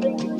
Música